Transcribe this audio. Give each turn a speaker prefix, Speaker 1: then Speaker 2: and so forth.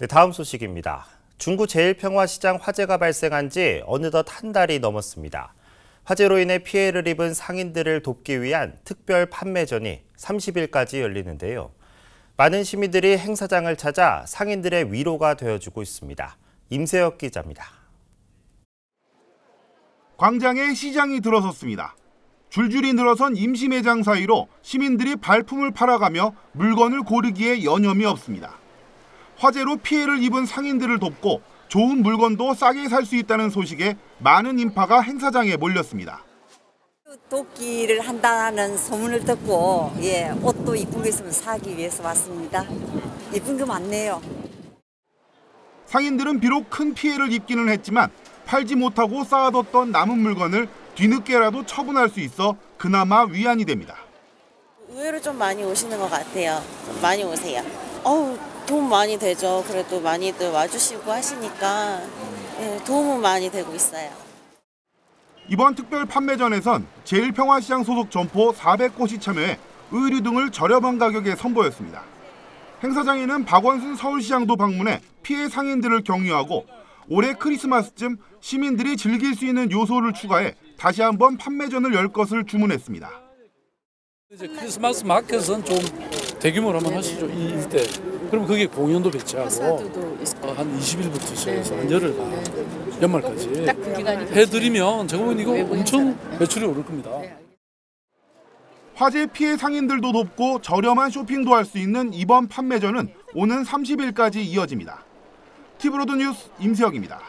Speaker 1: 네, 다음 소식입니다. 중구 제일평화시장 화재가 발생한 지 어느덧 한 달이 넘었습니다. 화재로 인해 피해를 입은 상인들을 돕기 위한 특별 판매전이 30일까지 열리는데요. 많은 시민들이 행사장을 찾아 상인들의 위로가 되어주고 있습니다. 임세혁 기자입니다.
Speaker 2: 광장에 시장이 들어섰습니다. 줄줄이 늘어선 임시 매장 사이로 시민들이 발품을 팔아가며 물건을 고르기에 여념이 없습니다. 화재로 피해를 입은 상인들을 돕고 좋은 물건도 싸게 살 수 있다는 소식에 많은 인파가 행사장에 몰렸습니다.
Speaker 3: 돕기를 한다는 소문을 듣고 예 옷도 이쁜 거 있으면 사기 위해서 왔습니다. 이쁜 거 많네요.
Speaker 2: 상인들은 비록 큰 피해를 입기는 했지만 팔지 못하고 쌓아뒀던 남은 물건을 뒤늦게라도 처분할 수 있어 그나마 위안이 됩니다.
Speaker 4: 의외로 좀 많이 오시는 것 같아요. 좀 많이 오세요. 어우, 도움 많이 되죠. 그래도 많이들 와주시고 하시니까 예, 도움은 많이 되고 있어요.
Speaker 2: 이번 특별 판매전에선 제일평화시장 소속 점포 400곳이 참여해 의류 등을 저렴한 가격에 선보였습니다. 행사장에는 박원순 서울시장도 방문해 피해 상인들을 격려하고 올해 크리스마스쯤 시민들이 즐길 수 있는 요소를 추가해 다시 한번 판매전을 열 것을 주문했습니다.
Speaker 5: 이제 크리스마스 마켓은 좀 대규모로 한번 하시죠 이 일대. 그럼 거기에 공연도 배치하고 어, 한 20일부터 시작해서 한 열흘간 연말까지 해드리면 제가 보기엔 이거 엄청 매출이 오를 겁니다.
Speaker 2: 화재 피해 상인들도 돕고 저렴한 쇼핑도 할 수 있는 이번 판매전은 오는 30일까지 이어집니다. 티브로드 뉴스 임세혁입니다.